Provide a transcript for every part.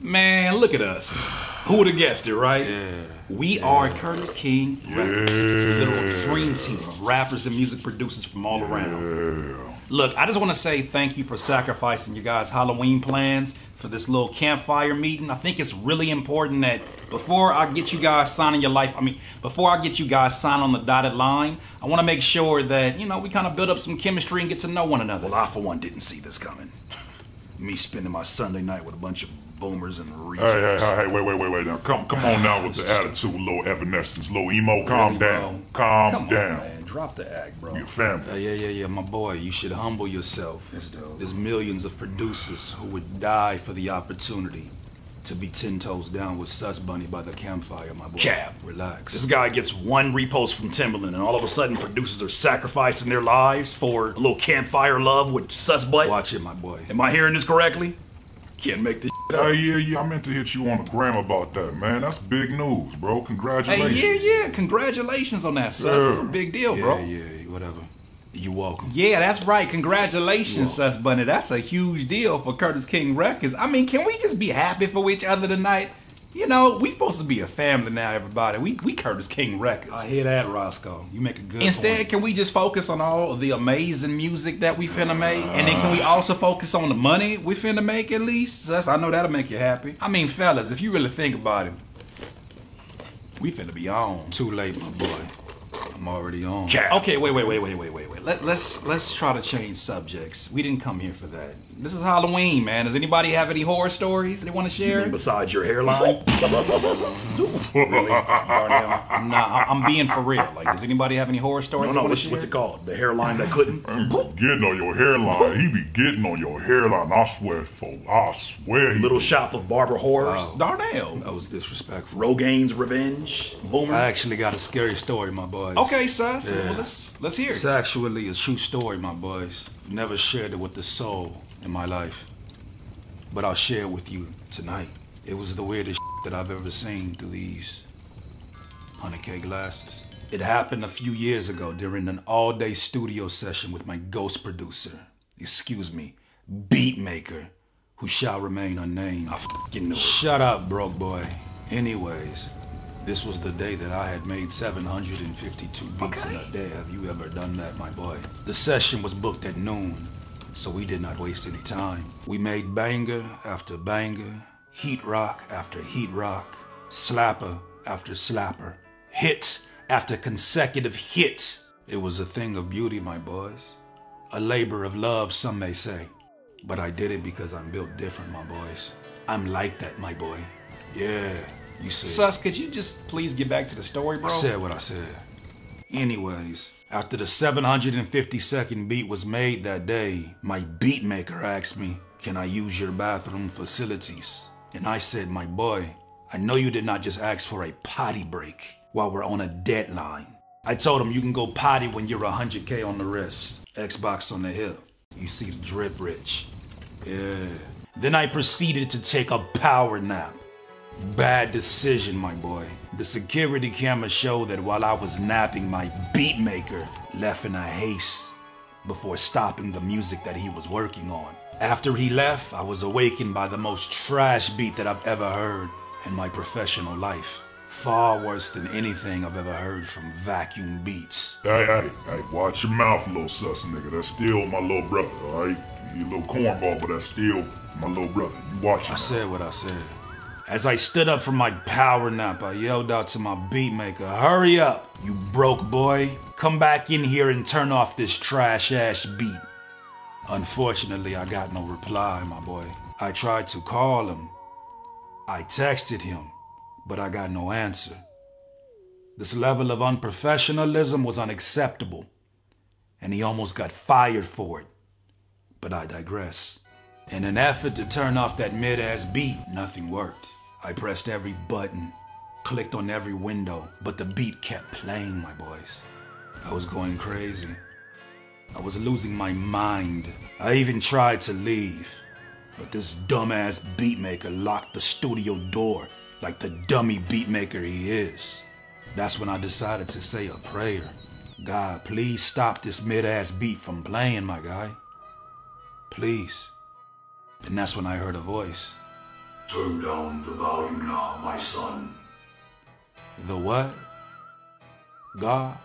Man, look at us. Who would have guessed it, right? Yeah. We are Curtiss King Records, a little dream team of rappers and music producers from all around. Look, I just want to say thank you for sacrificing your guys' Halloween plans for this little campfire meeting. I think it's really important that before I get you guys signing your life, I mean, before I get you guys signed on the dotted line, I want to make sure that, you know, we kind of build up some chemistry and get to know one another. Well, I, for one, didn't see this coming. Me spending my Sunday night with a bunch of boomers and rejects. Hey, hey, hey, wait, wait, wait, wait. Now, come, come on now with the attitude, little evanescence, little emo. Calm Really, down, bro? calm Come on, down. man. Drop the act, bro. Your family. Uh, yeah, yeah, yeah, my boy. You should humble yourself. There's millions of producers who would die for the opportunity to be ten toes down with Sus Bunny by the campfire, my boy. Cap, relax. This guy gets one repost from Timbaland, and all of a sudden, producers are sacrificing their lives for a little campfire love with Sus Butt. Watch it, my boy. Am I hearing this correctly? Can't make this. Shit up. Hey, yeah, yeah, I meant to hit you on the gram about that, man. That's big news, bro. Congratulations. Hey, yeah, yeah. Congratulations on that, Sus. It's a big deal, bro. Yeah, yeah, whatever. You welcome. Yeah, that's right. Congratulations, Sus Bunny. That's a huge deal for Curtiss King Records. I mean, can we just be happy for each other tonight? You know, we supposed to be a family now, everybody. We we Curtiss King Records. I hear that, Roscoe. You make a good Instead, point. can we just focus on all of the amazing music that we finna make? And then can we ah. also focus on the money we finna make at least? That's, I know that'll make you happy. I mean, fellas, if you really think about it, we finna be on. Too late, my boy. I'm already on. Okay, wait, wait, wait, wait, wait, wait, wait. Let, let's let's try to change subjects. We didn't come here for that. This is Halloween, man. Does anybody have any horror stories they want to share? Besides your hairline? really? Darnell? I'm not. I- I'm being for real. Like, does anybody have any horror stories? no, they no, wanna what's, share? what's it called? The hairline that couldn't? Getting on your hairline. He be getting on your hairline. I swear, folks. I swear. He Little shop of Barber Horrors. Oh. Darnell. That was disrespectful. Rogaines Revenge. Boomer. I actually got a scary story, my boys. Okay, sus. Yeah. Well, let's let's hear it. It's it. actually a true story, my boys. Never shared it with the soul in my life. But I'll share with you tonight. It was the weirdest that I've ever seen through these 100K glasses. It happened a few years ago during an all day studio session with my ghost producer, excuse me, beat maker, who shall remain unnamed. I fucking knew it. Shut up, broke boy. Anyways, this was the day that I had made 752 beats in a day. Have you ever done that, my boy? The session was booked at noon, so we did not waste any time. We made banger after banger, heat rock after heat rock, slapper after slapper, hit after consecutive hit. It was a thing of beauty, my boys. A labor of love, some may say. But I did it because I'm built different, my boys. I'm like that, my boy. Yeah, you see. Sus, could you just please get back to the story, bro? I said what I said. Anyways, after the 752nd beat was made that day, my beat maker asked me, Can I use your bathroom facilities? And I said, My boy, I know you did not just ask for a potty break while we're on a deadline. I told him you can go potty when you're 100K on the wrist, Xbox on the hip. You see the drip rich. Yeah. Then I proceeded to take a power nap. Bad decision, my boy. The security camera showed that while I was napping, my beatmaker left in a haste before stopping the music that he was working on. After he left, I was awakened by the most trash beat that I've ever heard in my professional life. Far worse than anything I've ever heard from vacuum beats. Hey, hey, hey, watch your mouth, little sus nigga. That's still my little brother, alright? You a little cornball, but that's still my little brother. You watch your I said what I said. As I stood up from my power nap, I yelled out to my beatmaker, Hurry up, you broke boy. Come back in here and turn off this trash ass beat. Unfortunately, I got no reply, my boy. I tried to call him. I texted him, but I got no answer. This level of unprofessionalism was unacceptable, and he almost got fired for it. But I digress. In an effort to turn off that mid ass beat, nothing worked. I pressed every button, clicked on every window, but the beat kept playing, my boys. I was going crazy. I was losing my mind. I even tried to leave, but this dumbass beatmaker locked the studio door like the dummy beatmaker he is. That's when I decided to say a prayer. God, please stop this mid ass beat from playing, my guy. Please. And that's when I heard a voice. Turn down the volume now, my son. The what? God?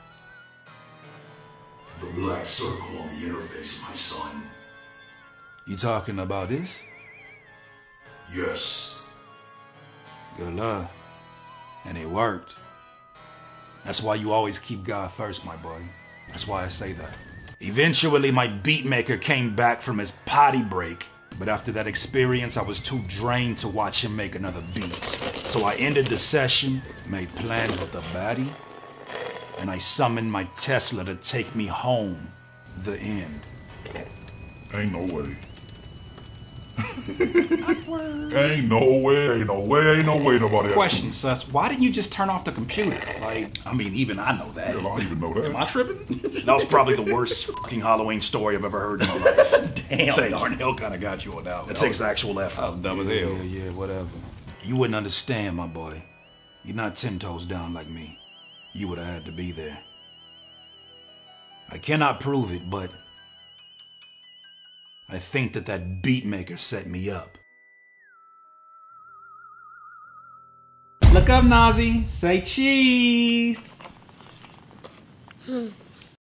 The black circle on the interface, my son. You talking about this? Yes. Good luck. And it worked. That's why you always keep God first, my boy. That's why I say that. Eventually, my beatmaker came back from his potty break, but after that experience, I was too drained to watch him make another beat. So I ended the session, made plans with the baddie, and I summoned my Tesla to take me home. The end. Ain't no way. Ain't no way, ain't no way, ain't no way nobody else. Question, sus. Why didn't you just turn off the computer? Like, I mean, even I know that. Hell, I don't even know that. Am I tripping? that was probably the worst fucking Halloween story I've ever heard in my life. Damn, Thank you. Darnell kind of got you on that. That one. takes actual effort. That was dumb as Yeah, hell. yeah, yeah, whatever. You wouldn't understand, my boy. You're not ten toes down like me. You would have had to be there. I cannot prove it, but I think that that beatmaker set me up. Look up, Nazi. Say cheese.